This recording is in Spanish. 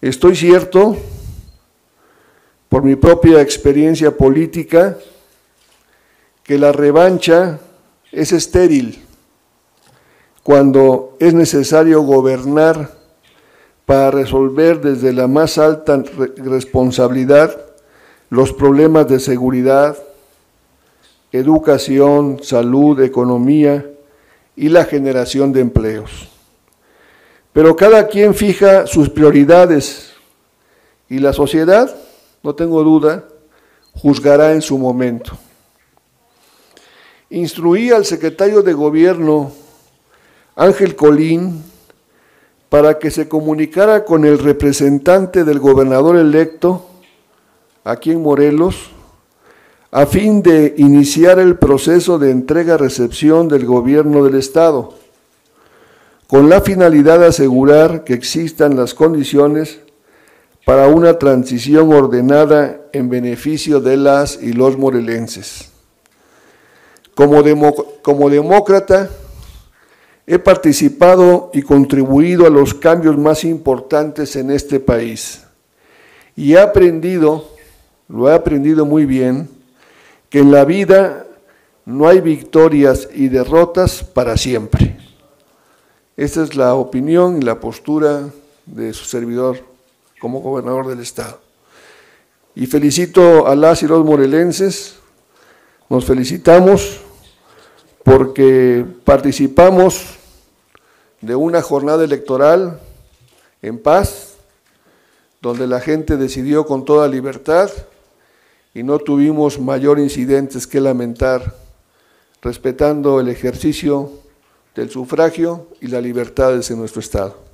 Estoy cierto, por mi propia experiencia política, que la revancha es estéril cuando es necesario gobernar para resolver desde la más alta responsabilidad los problemas de seguridad, educación, salud, economía y la generación de empleos. Pero cada quien fija sus prioridades y la sociedad, no tengo duda, juzgará en su momento. Instruí al secretario de gobierno, Ángel Colín, para que se comunicara con el representante del gobernador electo aquí en Morelos, a fin de iniciar el proceso de entrega-recepción del gobierno del Estado, con la finalidad de asegurar que existan las condiciones para una transición ordenada en beneficio de las y los morelenses. Como, como demócrata, he participado y contribuido a los cambios más importantes en este país y he aprendido, lo he aprendido muy bien, que en la vida no hay victorias y derrotas para siempre. Esta es la opinión y la postura de su servidor como gobernador del Estado. Y felicito a las y los morelenses, nos felicitamos porque participamos de una jornada electoral en paz, donde la gente decidió con toda libertad y no tuvimos mayor incidentes que lamentar, respetando el ejercicio del sufragio y las libertades en nuestro Estado.